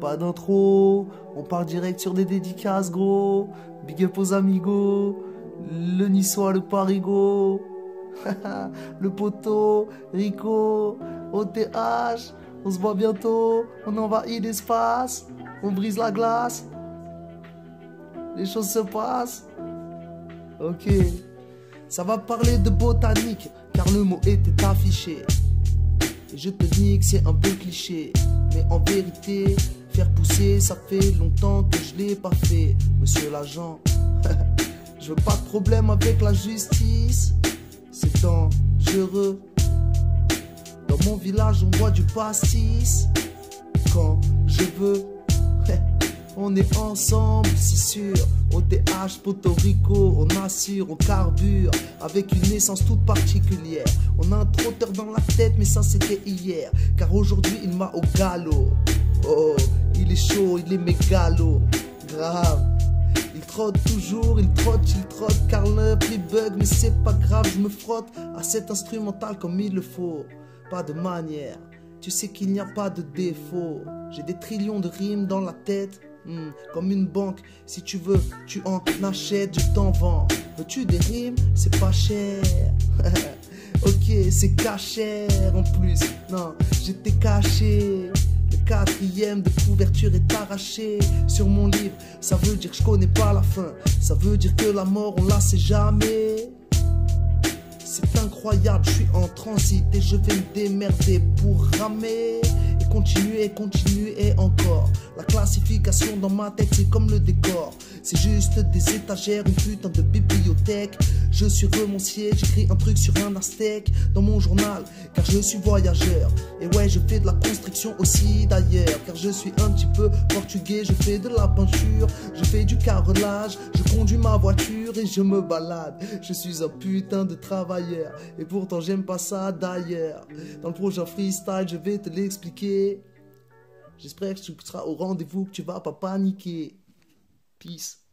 Pas d'intro, on part direct sur des dédicaces gros. Big up aux amigos, le niçois, le parigo. le poteau, Rico, OTH, on se voit bientôt, on envahit l'espace, on brise la glace. Les choses se passent. Ok. Ça va parler de botanique, car le mot était affiché. Et je te dis que c'est un peu cliché. Mais en vérité, faire pousser, ça fait longtemps que je l'ai pas fait, monsieur l'agent. je veux pas de problème avec la justice. C'est dangereux. Dans mon village, on boit du pastis. Quand je veux. On est ensemble, c'est sûr. OTH, Puerto Rico, on assure, on carbure. Avec une essence toute particulière. On a un trotteur dans la tête, mais ça c'était hier. Car aujourd'hui, il m'a au galop. Oh, il est chaud, il est mégalo. Grave. Il trotte toujours, il trotte, il trotte, car le prix bug, mais c'est pas grave, je me frotte à cet instrumental comme il le faut. Pas de manière, tu sais qu'il n'y a pas de défaut. J'ai des trillions de rimes dans la tête, hmm, comme une banque. Si tu veux, tu en achètes, je t'en vends. Veux-tu des rimes? C'est pas cher. ok, c'est caché en plus. Non, j'étais caché quatrième de couverture est arraché sur mon livre. Ça veut dire que je connais pas la fin. Ça veut dire que la mort, on la sait jamais. C'est incroyable, je suis en transit et je vais me démerder pour ramer et continuer, continuer encore. La classification dans ma tête, c'est comme le décor. C'est juste des étagères, une putain de bibliothèque. Je suis romancier, j'écris un truc sur un aztèque dans mon journal, car je suis voyageur. Et ouais, je fais de la construction aussi d'ailleurs, car je suis un petit peu portugais. Je fais de la peinture, je fais du carrelage, je conduis ma voiture et je me balade. Je suis un putain de travailleur, et pourtant j'aime pas ça d'ailleurs. Dans le prochain freestyle, je vais te l'expliquer. J'espère que tu seras au rendez-vous, que tu vas pas paniquer. Peace.